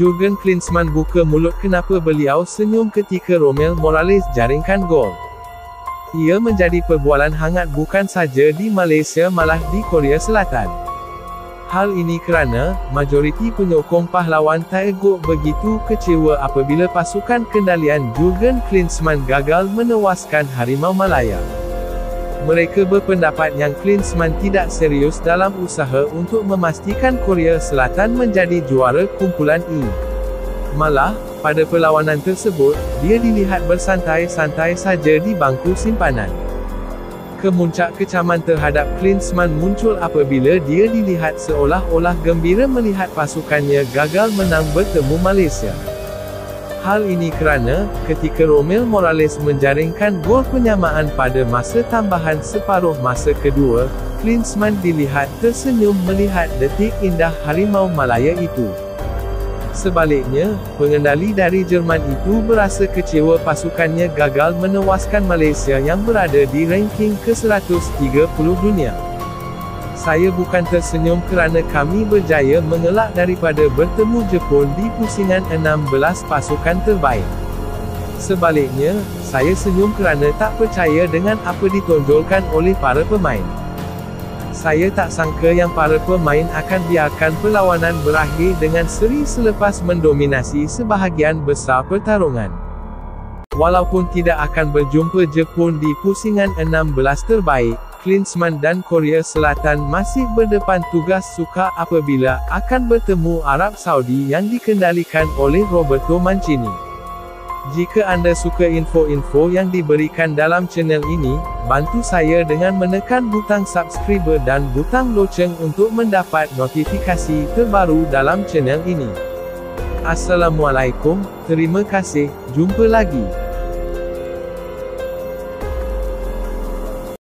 Jurgen Klinsmann buka mulut kenapa beliau senyum ketika Romel Morales jaringkan gol. Ia menjadi perbualan hangat bukan saja di Malaysia malah di Korea Selatan. Hal ini kerana, majoriti penyokong pahlawan Taeguk begitu kecewa apabila pasukan kendalian Jurgen Klinsmann gagal menewaskan Harimau Malaya. Mereka berpendapat yang Klinsmann tidak serius dalam usaha untuk memastikan Korea Selatan menjadi juara kumpulan E. Malah, pada perlawanan tersebut, dia dilihat bersantai-santai saja di bangku simpanan. Kemuncak kecaman terhadap Klinsmann muncul apabila dia dilihat seolah-olah gembira melihat pasukannya gagal menang bertemu Malaysia. Hal ini kerana, ketika Romel Morales menjaringkan gol penyamaan pada masa tambahan separuh masa kedua, Klinsmann dilihat tersenyum melihat detik indah Harimau Malaya itu. Sebaliknya, pengendali dari Jerman itu berasa kecewa pasukannya gagal menewaskan Malaysia yang berada di ranking ke-130 dunia. Saya bukan tersenyum kerana kami berjaya mengelak daripada bertemu Jepun di pusingan 16 pasukan terbaik. Sebaliknya, saya senyum kerana tak percaya dengan apa ditonjolkan oleh para pemain. Saya tak sangka yang para pemain akan biarkan perlawanan berakhir dengan seri selepas mendominasi sebahagian besar pertarungan. Walaupun tidak akan berjumpa Jepun di pusingan 16 terbaik, Klinsmann dan Korea Selatan masih berdepan tugas sukar apabila akan bertemu Arab Saudi yang dikendalikan oleh Roberto Mancini. Jika anda suka info-info yang diberikan dalam channel ini, bantu saya dengan menekan butang subscribe dan butang loceng untuk mendapat notifikasi terbaru dalam channel ini. Assalamualaikum, terima kasih, jumpa lagi.